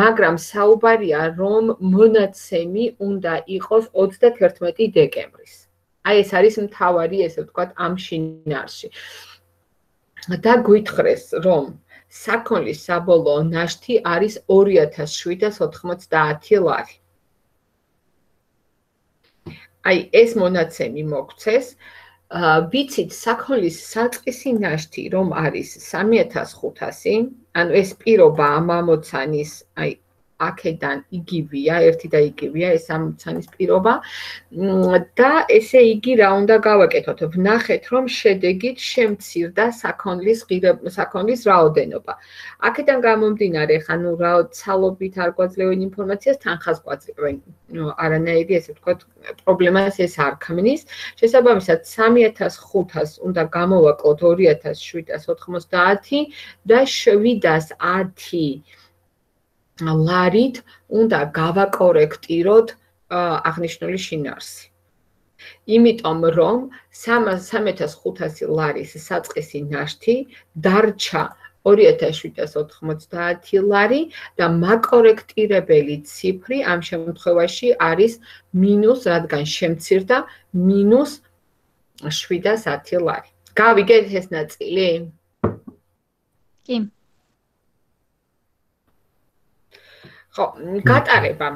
მაგრამ საუბარია რომ მონაცემი უნდა იყოს 31 დეკემბრის. აი ეს არის მთავარი, ესე ვთქვათ, ამ შინაარსში. და გვითხრეს რომ საქონლის საბოლოო ნაშთი არის 2790 ლარი. აი ეს მონაცემი მოგცეს, ვიცით საქონლის საწყისი ნაშთი რომ არის 3500 ანუ ეს პირობა ამ ამოცანის აი აქედან იგივეა, ერთი და იგივეა ეს ამოცანის პირობა. და ესე იგი რა უნდა გავაკეთოთ? ვნახეთ, რომ შედეგით შემცირდა საქონლის საქონლის რაოდენობა. აქედან გამომდინარე, ხანუ რა ცალობით არ გვაძლევენ ინფორმაციას, თანხას გვაძლევენ. ნუ არანაირი ესე ვთქვათ, პრობლემას ეს არ ქმნის. შესაბამისად 3500 უნდა გამოვაკლოთ 2790 და 710 ლარით უნდა გავაკორექტიროთ აღნიშნული შინაარსი. იმიტომ რომ 3500 ლარის საწყისი ნაშთი დარჩა 2790 ლარი და მაკორექტირებელი ციფრი ამ შემთხვევაში არის მინუს, რადგან შემცირდა მინუს 710 ლარი. გავიგეთ ეს ნაწილი? კი. ხო, გატარება.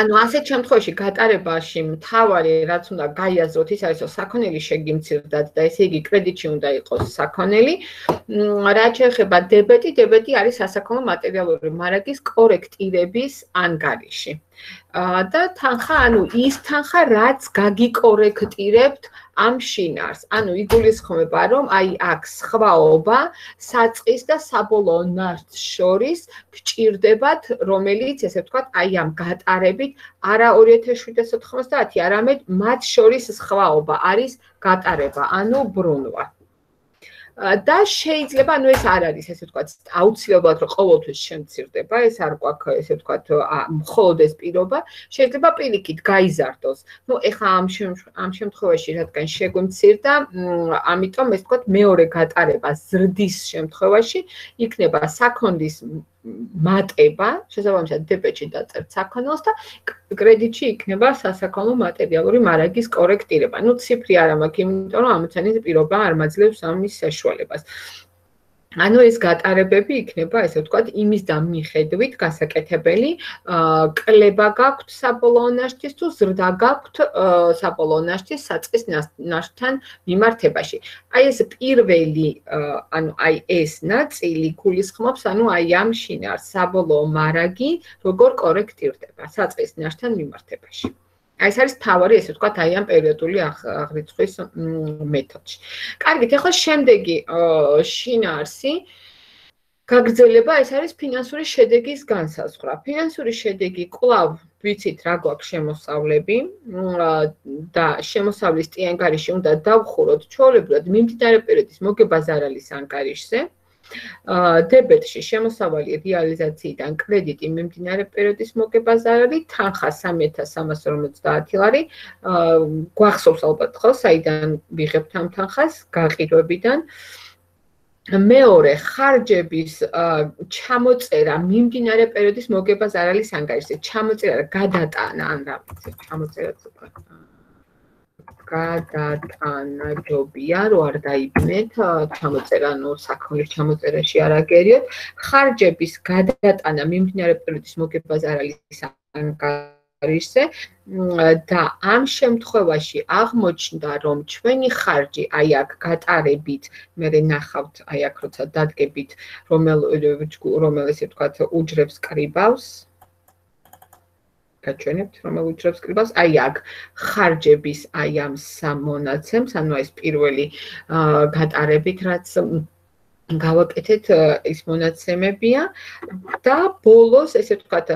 ანუ ასეთ შემთხვევაში გატარებაში მთავარი რაც უნდა გაიაზროთ ის არის რომ საქონელი შეგიმცირდათ და ესე იგი კრედიტში უნდა იყოს საქონელი. რაც შეეხება დებეტი, დებეტი არის სასაქონლო მატერიალური მარაგის კორექტირების ანგარიში. და თანხა, ანუ ის თანხა, რაც გაგიკორექტირებთ ამ შინარს. ანუ იგულისხმება, რომ აი აქ სხვაობა საწყის და საბოლოო ნაშთს შორის გჭირდებათ, რომელიც ესე ვთქვათ, აი ამ გატარებით არა 2790, არამედ მათ შორის სხვაობა არის გატარება, ანუ ბრუნვა. და შეიძლება ანუ ეს არ არის ესე ვთქვათ აუცილებლად რომ ყოველთვის შემცირდება ეს არ გვაქვს ესე ვთქვათ მხოლოდ ეს პირობა. შეიძლება პირიქით გაიზარდოს. ну ეხა ამ ამ შემთხვევაში რადგან შეგვიმცირდა ამიტომ ეს ვთქვათ მეორე გატარება ზრდის შემთხვევაში იქნება საქონლის მატება, შესაბამისად დებეტში დაწერთ საქონელს და კრედიტში იქნება სასაქონლო მატერიალური მარაგის კორექტირება. ნუ ციფრი არ მაქვს, იმიტომ რომ ამოცანის პირობა არ მაძლევს ამის საშუალებას. ანუ ეს გატარებები იქნება, ესე ვთქვათ, იმის და მიხედვით გასაკეთებელი, აა კლება გაქვთ საბოლოო ნაშთის თუ ზრდა გაქვთ საბოლოო ნაშთის საწყის ნაშთთან მიმართებაში. აი ეს პირველი, ანუ აი ეს ნაწილი გულისხმობს, ანუ აი ამ შინაარს საბოლოო მარაგი როგორ კორექტირდება საწყის ნაშთთან მიმართებაში. აი ეს არის თავარი, ესე ვთქვათ, აი ამ პერიოდული აღრიცხვის მეთოდში. კარგით, ახლა შემდეგი შინაარსი გაგრძელება ეს არის ფინანსური შედეგის განსაზღვრა. ფინანსური შედეგი კვლავ ვიცით რა გვაქვს შემოსავლები და შემოსავლის ტიანგარიში უნდა დავხუროთ ჩვეულებრივად მიმდინარე პერიოდის მოგებაზარალის ანგარიშზე. დებეტში შემოსავალი რეალიზაციიდან კრედიტი მიმდინარე პერიოდის მოგებაზარალი თანხა 3350 ლარი გვახსოვს ალბათ ხო საიდან ვიღებთ ამ თანხას გაყიდვებიდან. მეორე ხარჯების ჩამოწერა მიმდინარე პერიოდის მოგებაზარალის ანგარიშზე ჩამოწერა გადატანა ან რა ვიცი ჩამოწერაც უკვე გადატანაჯობია, რო არ დაიბნეთ ჩამოწერა, ნუ საქმის ჩამოწერაში არ აგერიოთ. ხარჯების გადატანა მიმდინარე პერიოდის მოგებაზარალის ანგარიშზე და ამ შემთხვევაში აღმოჩნდა, რომ ჩვენი ხარჯი აი აქ გატარებით, მე ნახავთ აი აქ როცა დადგებით, რომელ რომელ ესე ვთქვათ, უჯრებს კრიბავს, გაჩვენებთ, რომელ უჯრებს კრიბავს, აი აქ ხარჯების აი ამ სამ მონაცემს, ანუ ეს პირველი გატარებით, რაც გავაკეთეთ ის მონაცემებია და ბოლოს ესე ვთქვათ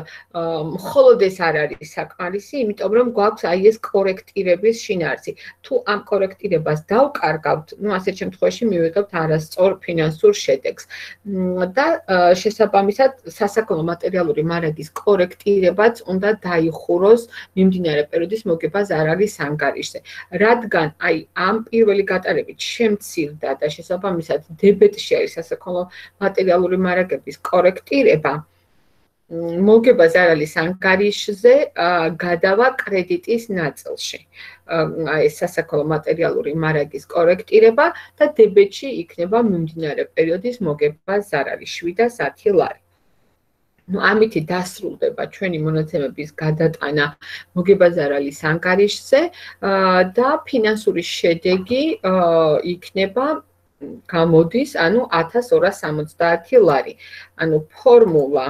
მხოლოდ ეს არ არის საკმარისი, იმიტომ რომ გვაქვს აი ეს კორექტირების შინაარსი. თუ ამ კორექტირებას დავკარგავთ, ну ასეთ შემთხვევაში მივიღებთ არასწორ ფინანსურ შედეგს. და შესაბამისად სასაქონლო მატერიალური მარაგის კორექტირებაც უნდა დაიხუროს მიმდინარე პერიოდის მოგებას არ არის ანგარიშზე. რადგან აი ამ პირველი გატარებით შემცირდა და შესაბამისად დებეტში არის სასაქონლო მატერიალური მარაგების კორექტირება მოგება ზარალის ანგარიშზე გადავა კრედიტის ნაწილში. აი სასაქონლო მატერიალური მარაგის კორექტირება და დებეტში იქნება მიმდინარე პერიოდის მოგება ზარალის 710 ლარი. ну ამითი დასრულდება ჩვენი მონაცემების გადატანა მოგებაზარალის ანგარიშზე და ფინანსური შედეგი იქნება გამოდის, ანუ 1270 ლარი. ანუ ფორმულა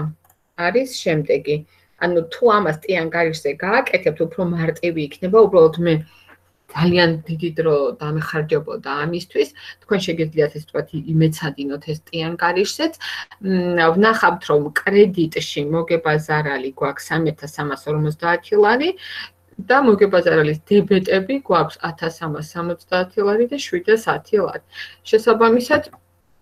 არის შემდეგი. ანუ თუ ამას ტიანგარიშზე გააკეთებთ, უფრო მარტივი იქნება, უბრალოდ მე ძალიან დიდი დრო დამეხარჯებოდა ამისთვის. თქვენ შეგიძლიათ ეს თქვათ იმეცადინოთ ეს ტიანგარიშზეც. ვნახავთ რომ კრედიტში მოგებაზარალი გვაქვს 3350 ლარი და მოგებაზარალის დებეტები გვაქვს 1370 ლარი და 710 ლარი. შესაბამისად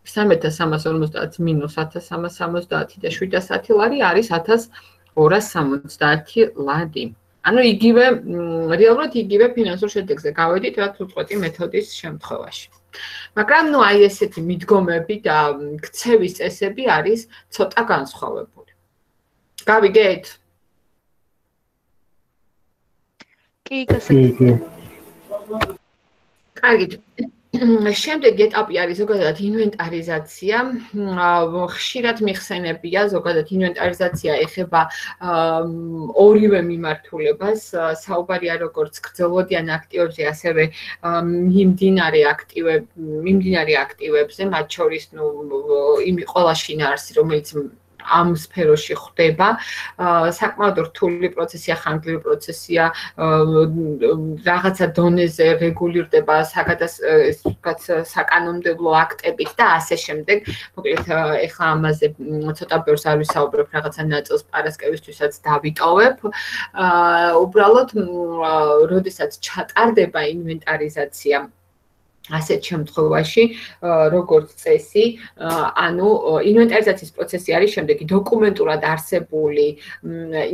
3350 მინუს 1370 და 710 ლარი არის 1270 ლარი. ანუ იგივე რეალურად იგივე ფინანსურ შედეგზე გავედით რაც უწყვეტი მეთოდის შემთხვევაში. მაგრამ ნუ აი ესეთი მიდგომები და ქცევის წესები არის ცოტა განსხვავებული. გავიგეთ? კი, გასაგებია. კარგი. შემდეგი ეტაპი არის ზოგადად ინვენტარიზაცია. ხშირად მიხსენებია ზოგადად ინვენტარიზაცია ეხება ორივე მიმართულებას, საუბარია როგორც გრძელვადიან აქტივებზე, ასევე მიმდინარე აქტივებ, მიმდინარე აქტივებზე, მათ შორის ნუ იმი ყველა შინაარსი, რომელიც ამ სფეროში ხდება საკმაოდ რთული პროცესია, ხანგრძლივი პროცესია, რაღაცა დონეზე რეგულირდება საგადას ისეთ საკანონმდებლო აქტებით და ასე შემდეგ. მოკლედ ეხლა ამაზე ცოტა ბევრს არ ვისაუბრებ, რაღაცა ნაწილს პარასკევისთვისაც დავიტოვებ. უბრალოდ, როდესაც ჩატარდება ინვენტარიზაცია ასეთ შემთხვევაში როგორც წესი ანუ ინვენტარიზაციის პროცესი არის შემდეგი დოკუმენტურად არსებული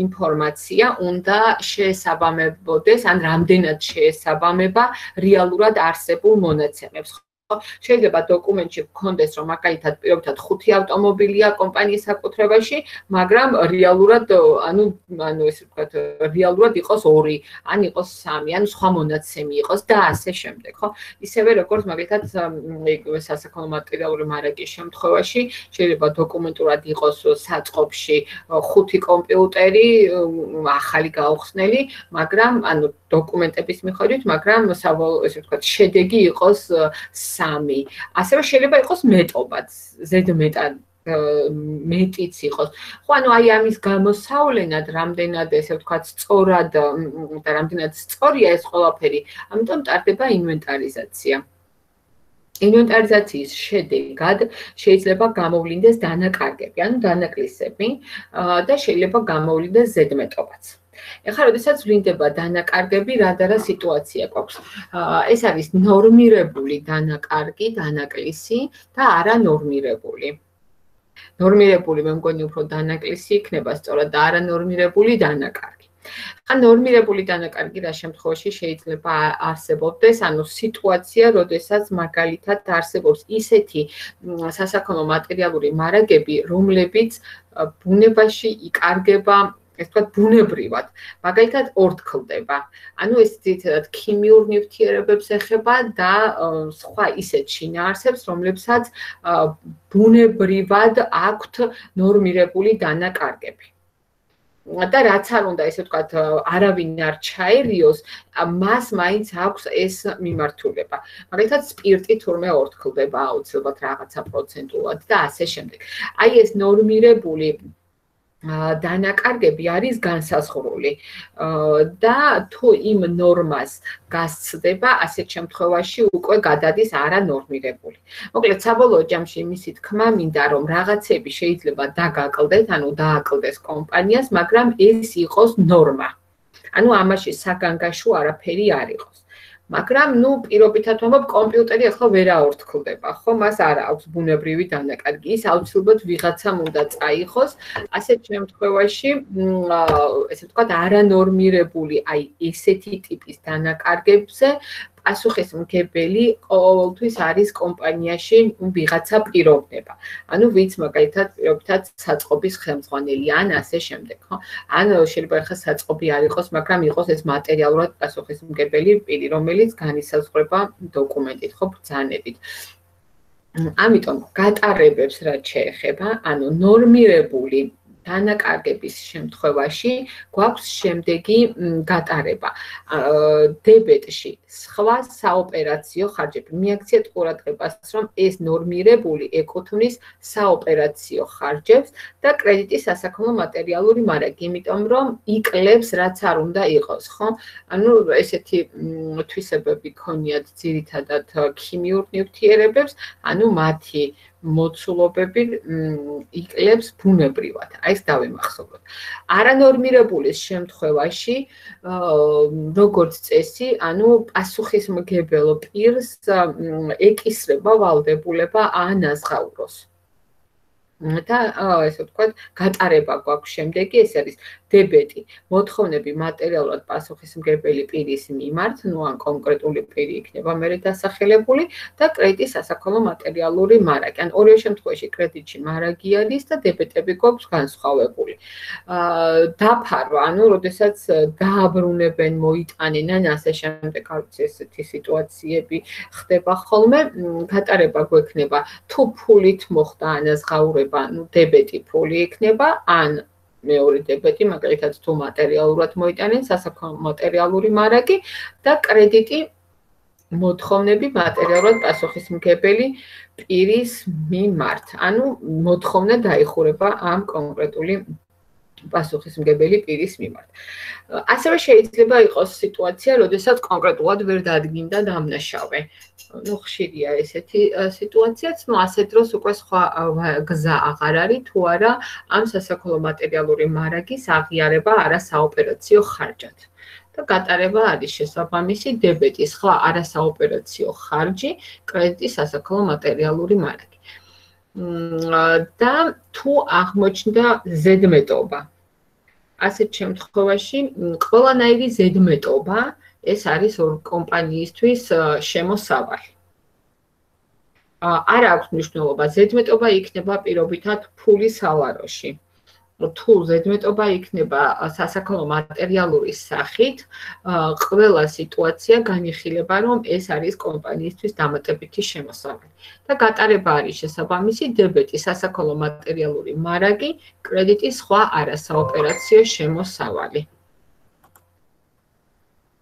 ინფორმაცია უნდა შეესაბამებოდეს ან რამდენად შეესაბამება რეალურად არსებულ მონაცემებს შეიძლება დოკუმენტში გქონდეს რომ მაგალითად პირობითად 5 ავტომობილია კომპანიის საკუთრებაში, მაგრამ რეალურად ანუ ანუ ესე ვთქვათ, რეალურად იყოს 2, ან იყოს 3, ან სხვა მონაცემი იყოს და ასე შემდეგ, ხო? ისევე როგორც მაგალითად სასაქონლო მატერიალური მარაგის შემთხვევაში შეიძლება დოკუმენტურად იყოს საწყობში 5 კომპიუტერი ახალი გაუხსნელი, მაგრამ ანუ დოკუმენტების მიხედვით, მაგრამ ესე ვთქვათ, შედეგი იყოს 3. ასევე შეიძლება იყოს მეტობაც, ზედმეტად მეტიც იყოს. ხო, ანუ აი ამის გამოსავლენად რამდენად ესე ვთქვათ, სწორად და რამდენად სწორია ეს ყველაფერი, ამიტომ ტარდება ინვენტარიზაცია. ინვენტარიზაციის შედეგად შეიძლება გამოვლინდეს დანაკარგები, ანუ დანაკლისები და შეიძლება გამოვლინდეს ზედმეტობაც. ეხლა როდესაც ვლინდება დანაკარგები, რა და რა სიტუაცია გვაქვს. ეს არის ნორმირებული დანაკარგი, დანაკლისი და არანორმირებული. ნორმირებული მე მგონი უფრო დანაკლისი იქნება სწორად და არანორმირებული დანაკარგი. ან ნორმირებული დანაკარგი რა შემთხვევაში შეიძლება არსებობდეს, ანუ სიტუაცია, როდესაც მაგალითად არსებობს ისეთი სასაქონლო მატერიალური მარაგები, რომლებიც ბუნებაში იკარგება ეს თქვა ბუნებრივად, მაგალითად ორთქლდება. ანუ ეს თითქოს ქიმიურ ნივთიერებებს ეხება და სხვა ისეთ შინაარსებს, რომლებსაც ბუნებრივად აქვთ ნორმირებული დანაკარგები. და რაც არ უნდა ესე ვთქვათ, არავინ არ ჩაერიოს, მას მაინც აქვს ეს მიმართულება. მაგალითად, სპირტი თურმე ორთქლდება აუცილებლად რაღაცა პროცენტულად და ასე შემდეგ. აი ეს ნორმირებული დანაკარგები არის განსაზღვრული და თუ იმ ნორმას გასცდება, ასეთ შემთხვევაში უკვე გადადის არანორმირებული. მოკლედ, საბოლოო ჯამში იმისი თქმა მინდა, რომ რაღაცები შეიძლება დაგაკლდეთ, ანუ დააკლდეს კომპანიას, მაგრამ ეს იყოს ნორმა. ანუ ამაში საგანგაშო არაფერი არ იყოს. მაგრამ ნუ პირობითად ვამბობ კომპიუტერი ახლა ვერ აორთქლდება ხო? მას არ აქვს ბუნებრივი დანაკარგი. ის აუცილებლად ვიღაცამ უნდა წაიღოს ასეთ შემთხვევაში ესე ვთქვათ არანორმირებული აი ესეთი ტიპის დანაკარგებზე პასუხისმგებელი ყოველთვის არის კომპანიაში ვიღაცა პიროვნება. ანუ ვიც მაგალითად პირობითად საწყობის ხელმძღვანელი ან ასე შემდეგ, ხო? ან შეიძლება ხა საწყობი არ იყოს, მაგრამ იყოს ეს მატერიალურად პასუხისმგებელი პირი, რომელიც განისაზღვრება დოკუმენტით, ხო, ბრძანებით. ამიტომ გატარებებს რაც შეეხება, ანუ ნორმირებული დანაკარგების შემთხვევაში გვაქვს შემდეგი გატარება. დებეტში სხვა საოპერაციო ხარჯები. მიაქციეთ ყურადღებას, რომ ეს ნორმირებული ეკუთვნის საოპერაციო ხარჯებს და კრედიტის სასაქონლო მატერიალური მარაგი, იმიტომ რომ იკლებს რაც არ უნდა იყოს, ხო? ანუ ესეთი თვისებები ქონიათ ძირითადად ქიმიურ ნივთიერებებს, ანუ მათი მოცულობები იკლებს ბუნებრივად. აი ეს დავიმახსოვროთ. არანორმირებულის შემთხვევაში როგორც წესი, ანუ პასუხისმგებელო პირს ეკისრება ვალდებულება ანაზღაუროს. და ესე ვთქვათ, გატარება გვაქვს შემდეგი, ეს არის დებეტი. მოთხოვნები მატერიალურად პასუხისმგებელი პირის მიმართ, ნუ ან კონკრეტული პირი იქნება მერე დასახელებული და კრედიტი სასაქონლო მატერიალური მარაგი. ან ორივე შემთხვევაში კრედიტში მარაგი არის და დებეტები გვაქვს განსხვავებული. აა დაფარვა, ანუ როდესაც დააბრუნებენ, მოიტანენ ან ასე შემდეგ არის ესეთი სიტუაციები ხდება ხოლმე, გატარება გვექნება თუ ფულით მოხდა ან აზღაურება, ანუ დებეტი ფული იქნება, ან მეორე დებეტი, მაგალითად თუ მატერიალურად მოიტანენ სასაქონლო მატერიალური მარაგი და კრედიტი მოთხოვნები მატერიალურად პასუხისმგებელი პირის მიმართ. ანუ მოთხოვნა დაიხურება ამ კონკრეტული პასუხისმგებელი პირის მიმართ. ასევე შეიძლება იყოს სიტუაცია, როდესაც კონკრეტულად ვერ დადგინდა დამნაშავე. ну ხშირია ესეთი სიტუაციაც, ну ასეთ დროს უკვე სხვა გზა აღარ არის თუ არა ამ სასაქონლო მატერიალური მარაგის აღიარება არასაოპერაციო ხარჯად. და გატარება არის შესაბამისი დებეტის სხვა არასაოპერაციო ხარჯი კრედიტის სასაქონლო მატერიალური მარაგი. და თუ აღმოჩნდა ზედმეტობა ასეთ შემთხვევაში ყველანაირი ზედმეტობა ეს არის ორ კომპანიისთვის შემოსავალი. არ აქვს მნიშვნელობა, ზედმეტობა იქნება პირობითად ფულის სალაროში. თუ ზედმეტობა იქნება სასაქონლო მატერიალური სახით, ყველა სიტუაცია განიხილება, რომ ეს არის კომპანიისთვის დამატებითი შემოსავალი. და გატარება არის შესაბამისი დებეტი, სასაქონლო მატერიალური მარაგი, კრედიტის სხვა არასაოპერაციო შემოსავალი.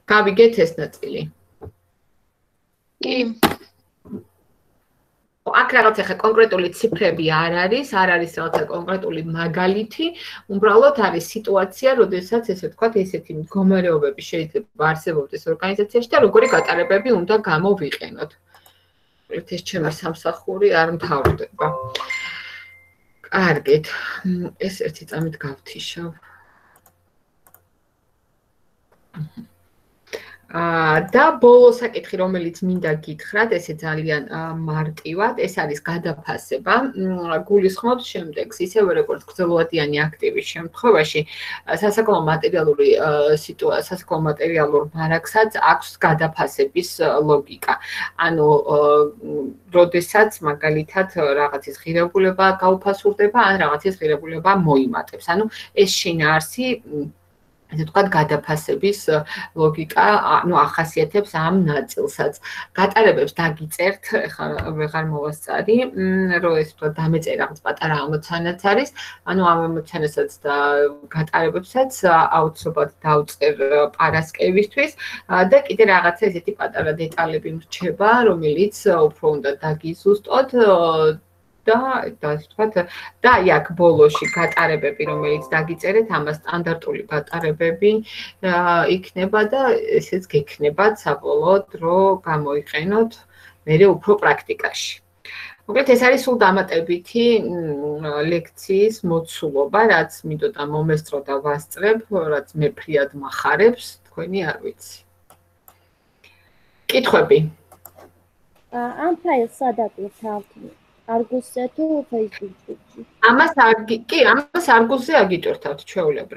გავიგეთ ეს ნაწილი? კი. აქ რაღაც ახლა კონკრეტული ციფრები არ არის, არ არის რაღაცა კონკრეტული მაგალითი, უბრალოდ არის სიტუაცია, როდესაც ესე ვთქვათ, ესეთი მდგომარეობები შეიძლება არსებობდეს ორგანიზაციაში და როგორი გატარებები უნდა გამოვიყენოთ. ეს ჩემი სამსახური არ მთავრდება. კარგით. ეს ერთი წამით გავთიშავ. აჰა. და ბოლო საკითხი, რომელიც მინდა გითხრათ, ესე ძალიან მარტივად, ეს არის გადაფასება. გულისხმობს შემდეგს, ისევე როგორც გრძელვადიანი აქტივის შემთხვევაში, სასაკოლო მატერიალური სიტუაცია, სასაკოლო მატერიალურ მარაგსაც აქვს გადაფასების ლოგიკა. ანუ, როდესაც მაგალითად რაღაცის ღირებულება გაუფასურდება, ან რაღაცის ღირებულება მოიმატებს. ანუ ეს შინაარსი ასე ვთქვათ, გადაფასების ლოგიკა, ну, ახასიათებს ამ ნაწილსაც. გატარებებს დაგიწერთ, ეხლა ვეღარ მოვასწარი, რომ ეს ვთქვათ, დამეწერე რაღაც პატარა ამოცანაც არის, ანუ ამ ამოცანასაც და გატარებებსაც აუცილებლად დავწერ პარასკევისთვის და კიდე რაღაცა ესეთი პატარა დეტალები მრჩება, რომელიც უფრო უნდა დაგიზუსტოთ და ასე ვთქვათ და აი აქ ბოლოში გატარებები რომელიც დაგიწერეთ ამას სტანდარტული გატარებები იქნება და ესეც გექნებათ საბოლოოდ რომ გამოიყენოთ მე უფრო პრაქტიკაში. მოკლედ ეს არის სულ დამატებითი ლექციის მოცულობა რაც მინდოდა მომესწრო და ვასწრებ რაც მე ფრიად מחარებს თქვენი არ ვიცი. კითხვები? ამ ფაილს სადაპირ თავი არგუსზე თუ Facebook-ში? ამას არ კი, ამას არგუსზე აგიჭერთავთ ჩვეულებრივ.